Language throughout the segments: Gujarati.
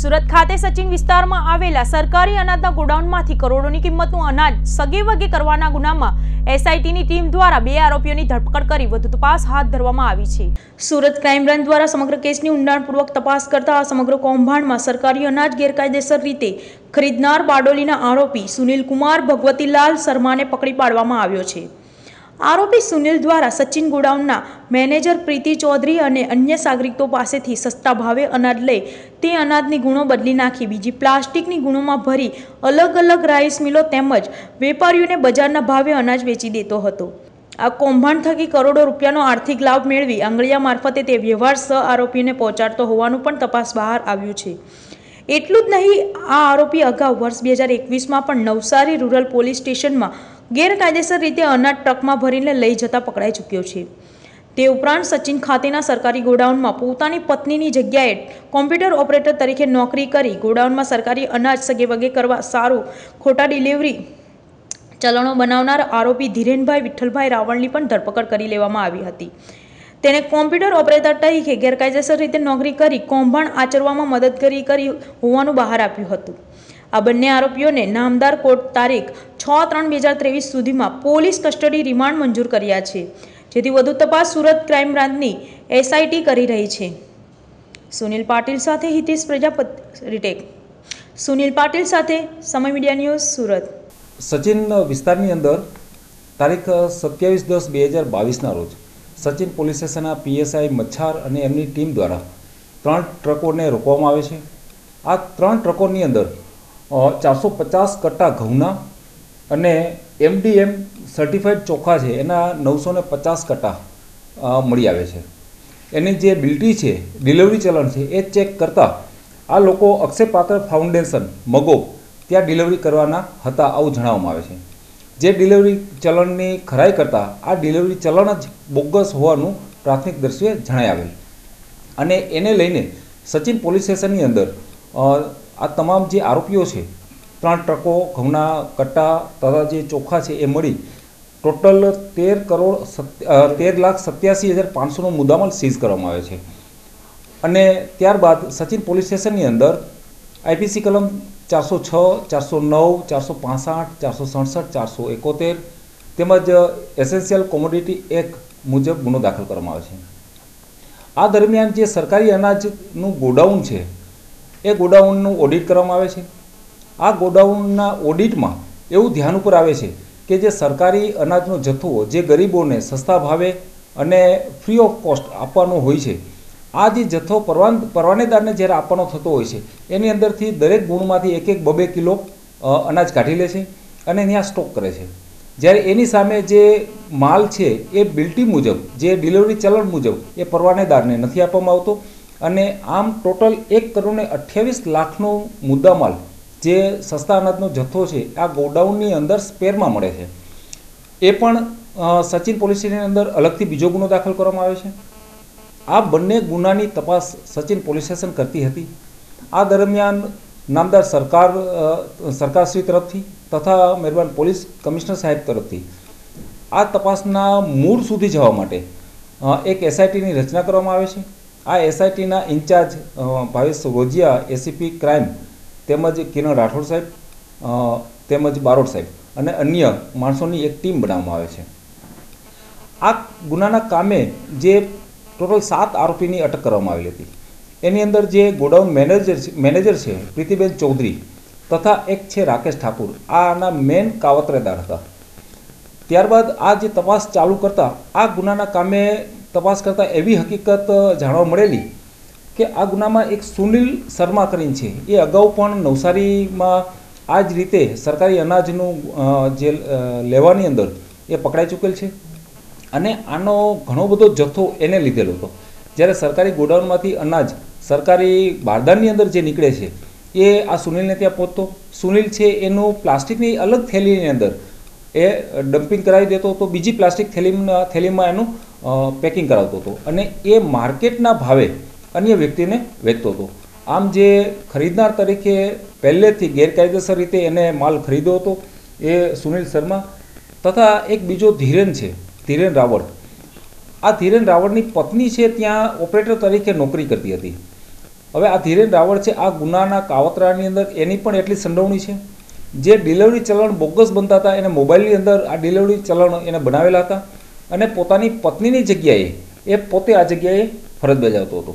સુરત ખાતે સચિન વિસ્તારમાં આવેલા સરકારી અનાજના ગોડાઉનમાંથી કરોડોની કિંમતનું અનાજ સગે વગે કરવાના ગુનામાં એસઆઈટીની ટીમ દ્વારા બે આરોપીઓની ધરપકડ કરી વધુ તપાસ હાથ ધરવામાં આવી છે. સુરત ક્રાઇમ બ્રાન્ચ દ્વારા સમગ્ર કેસની ઊંડાણપૂર્વક તપાસ કરતા આ સમગ્ર કૌભાંડમાં સરકારી અનાજ ગેરકાયદેસર રીતે ખરીદનાર બારડોલીના આરોપી સુનિલ કુમાર ભગવતીલાલ શર્માને પકડી પાડવામાં આવ્યો છે. આરોપી સુનિલ દ્વારા સચિન ગોડાઉનના મેનેજર પ્રીતિ ચૌધરી અને અન્ય સાગરિકો પાસેથી સસ્તા ભાવે અનાજ લઈ તે અનાજની ગુણો બદલી નાખી. બીજી પ્લાસ્ટિકની ગુણોમાં ભરી અલગ અલગ રાઈસ મિલો તેમજ વેપારીઓને બજારના ભાવે અનાજ વેચી દેતો હતો. આ કૌભાંડ થકી કરોડો રૂપિયાનો આર્થિક લાભ મેળવી આંગળીયા મારફતે તે વ્યવહાર સહ આરોપીને પહોંચાડતો હોવાનું પણ તપાસ બહાર આવ્યું છે. એટલું જ નહીં, આ આરોપી અગાઉ વર્ષ બે હજાર એકવીસમાં પણ નવસારી રૂરલ પોલીસ સ્ટેશનમાં ગેરકાયદેસર રીતે અનાજ ટ્રકમાં ભરીને લઈ જતા પકડાઈ ચૂક્યો છે. તે ઉપરાંત સચિન ખાતેના સરકારી ગોડાઉનમાં પોતાની પત્નીની જગ્યાએ કોમ્પ્યુટર ઓપરેટર તરીકે નોકરી કરી ગોડાઉનમાં સરકારી અનાજ સગે વગે કરવા સારું ખોટા ડિલિવરી ચલણો બનાવનાર આરોપી ધીરેનભાઈ વિઠ્ઠલભાઈ રાવળની પણ ધરપકડ કરી લેવામાં આવી હતી. તેણે કોમ્પ્યુટર ઓપરેટર તરીકે ગેરકાયદેસર રીતે નોકરી કરી કૌભાંડ આચરવામાં મદદ કરી કરી હોવાનું બહાર આપ્યું હતું. આ બંને આરોપીઓને નામદાર કોર્ટ તારીખ છ ત્રણ બે હજાર ત્રેવીસ સુધીમાં પોલીસ કસ્ટડી રિમાન્ડ મંજૂર કર્યા છે. જેથી વધુ તપાસ સુરત ક્રાઇમ બ્રાન્ચની એસઆઈટી કરી રહી છે. સુનિલ પાટીલ સાથે હિતેશ પ્રજાપતિ રીટેક. સુનિલ પાટીલ સાથે સમય મીડિયા ન્યૂઝ સુરત. સચિન વિસ્તારની અંદર તારીખ સત્યાવીસ દસ બે હજાર બાવીસના રોજ સચિન પોલીસ સ્ટેશનના પીએસઆઈ મચ્છાર અને એમની ટીમ દ્વારા ત્રણ ટ્રકોને રોકવામાં આવે છે. આ ત્રણ ટ્રકોની અંદર ચારસો પચાસ કટ્ટા ઘઉંના અને એમડીએમ સર્ટિફાઈડ ચોખા છે, એના નવસો ને પચાસ કટ્ટા મળી આવે છે. એની જે બિલ્ટી છે ડિલિવરી ચલણ છે, એ ચેક કરતાં આ લોકો અક્ષયપાત્ર ફાઉન્ડેશન મગો, ત્યાં ડિલિવરી કરવાના હતા, આવું જણાવવામાં આવે છે. જે ડિલિવરી ચલણની ખરાઈ કરતાં, આ ડિલિવરી ચલણ જ બોગસ હોવાનું પ્રાથમિક દ્રશ્યએ જણાઈ આવેલ. અને એને લઈને સચિન પોલીસ સ્ટેશનની અંદર આ તમામ જે આરોપીઓ છે, ત્રણ ટ્રકો, ઘઉંના કટ્ટા, તથા જે ચોખા છે એ મળી ટોટલ તેર કરોડ તેર લાખ સત્યાસી હજાર પાંચસોનો મુદ્દામાલ સીઝ કરવામાં આવે છે. અને ત્યારબાદ સચિન પોલીસ સ્ટેશનની અંદર આઈપીસી કલમ ચારસો છ, ચારસો નવ, ચારસો પાસઠ, ચારસો સડસઠ, ચારસો એકોતેર તેમજ એસેન્શિયલ કોમોડિટી એક્ટ મુજબ ગુનો દાખલ કરવામાં આવે છે. આ દરમિયાન જે સરકારી અનાજનું ગોડાઉન છે એ ગોડાઉનનું ઓડિટ કરવામાં આવે છે. આ ગોડાઉનના ઓડિટમાં એવું ધ્યાન ઉપર આવે છે કે જે સરકારી અનાજનો જથ્થો જે ગરીબોને સસ્તા ભાવે અને ફ્રી ઓફ કોસ્ટ આપવાનો હોય છે, આ જે જથ્થો પરવાન, પરવાનેદારને જ્યારે આપવાનો થતો હોય છે, એની અંદરથી દરેક ગુણમાંથી એક એક બબે કિલો અનાજ કાઢી લે છે અને ત્યાં સ્ટોક કરે છે. જ્યારે એની સામે જે માલ છે એ બિલ્ટી મુજબ, જે ડિલિવરી ચલણ મુજબ એ પરવાનેદારને નથી આપવામાં આવતો અને આમ ટોટલ એક કરોડ ને અઠ્યાવીસ લાખનો મુદ્દામાલ જે સસ્તા અનાજનો જથ્થો છે, આ ગોડાઉનની અંદર સ્પેરમાં મળે છે. એ પણ સચિન પોલીસ સ્ટેશનની અંદર અલગથી બીજો ગુનો દાખલ કરવામાં આવ્યો છે. આ બંને ગુનાની તપાસ સચિન પોલીસ સ્ટેશન કરતી હતી. આ દરમિયાન નામદાર સરકાર સરકારશ્રી તરફથી તથા મહેરબાન પોલીસ કમિશનર સાહેબ તરફથી આ તપાસના મૂળ સુધી જવા માટે એક એસઆઈટીની રચના કરવામાં આવે છે. આ એસઆઈટીના in charge Bhavesh Rojiya ACP crime તેમજ કિરણ રાઠોડ સાહેબ તેમજ બારોટ સાહેબ અને અન્ય માણસોની એક ટીમ બનાવવામાં આવે છે. આ ગુનાના કામે જે ટોટલ સાત આરોપીની અટક કરવામાં આવેલી હતી. એની અંદર જે ગોડાઉન મેનેજર મેનેજર છે, પ્રીતિબેન ચૌધરી તથા એક છે રાકેશ ઠાકુર. આના મેન કાવતરેદાર હતા. ત્યારબાદ આ જે તપાસ ચાલુ કરતા આ ગુનાના કામે તપાસ કરતાં એવી હકીકત જાણવા મળેલી કે આ ગુનામાં એક સુનિલ શર્મા કરીને છે. એ અગાઉ પણ નવસારીમાં આ જ રીતે સરકારી અનાજનું જે લેવાની અંદર એ પકડાઈ ચૂકેલ છે અને આનો ઘણો બધો જથ્થો એને લીધેલો હતો. જ્યારે સરકારી ગોડાઉનમાંથી અનાજ સરકારી બારદાનની અંદર જે નીકળે છે એ આ સુનિલને ત્યાં પહોંચતો. સુનિલ છે એનું પ્લાસ્ટિકની અલગ થેલીની અંદર એ ડમ્પિંગ કરાવી દેતો હતો, બીજી પ્લાસ્ટિક થેલીમાં થેલીમાં એનું પેકિંગ કરાવતો હતો. અને એ માર્કેટના ભાવે અન્ય વ્યક્તિને વેચતો હતો. આમ જે ખરીદનાર તરીકે પહેલેથી ગેરકાયદેસર રીતે એને માલ ખરીદ્યો હતો, એ સુનિલ શર્મા તથા એક બીજો ધીરેન છે, ધીરેન રાવળ. આ ધીરેન રાવળની પત્ની છે, ત્યાં ઓપરેટર તરીકે નોકરી કરતી હતી. હવે આ ધીરેન રાવળ છે, આ ગુનાના કાવતરાની અંદર એની પણ એટલી સંડોવણી છે? જે ડિલિવરી ચલણ બોગસ બનતા હતા, એને મોબાઈલની અંદર આ ડિલિવરી ચલણ એને બનાવેલા હતા અને પોતાની પત્નીની જગ્યાએ, એ પોતે આ જગ્યાએ ફરજ બજાવતો હતો.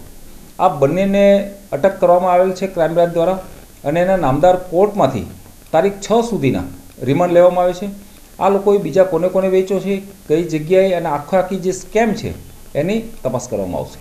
આ બંનેને અટક કરવામાં આવેલ છે ક્રાઇમ બ્રાન્ચ દ્વારા અને એના નામદાર કોર્ટમાંથી તારીખ છ સુધીના રિમાન્ડ લેવામાં આવે છે. આ લોકોએ બીજા કોને કોને વેચ્યો છે, કઈ જગ્યાએ અને આખો આખી જે સ્કેમ છે, એની તપાસ કરવામાં આવશે.